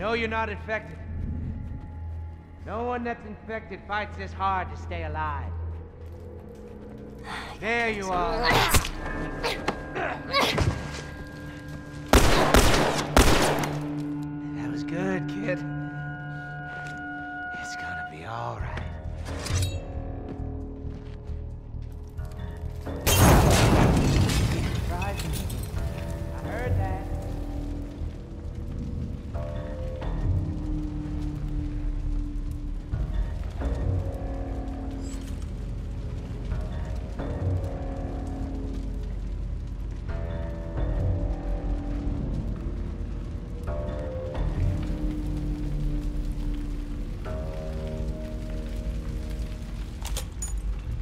know you're not infected. No one that's infected fights this hard to stay alive. There you are. That was good, kid.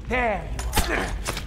There you are.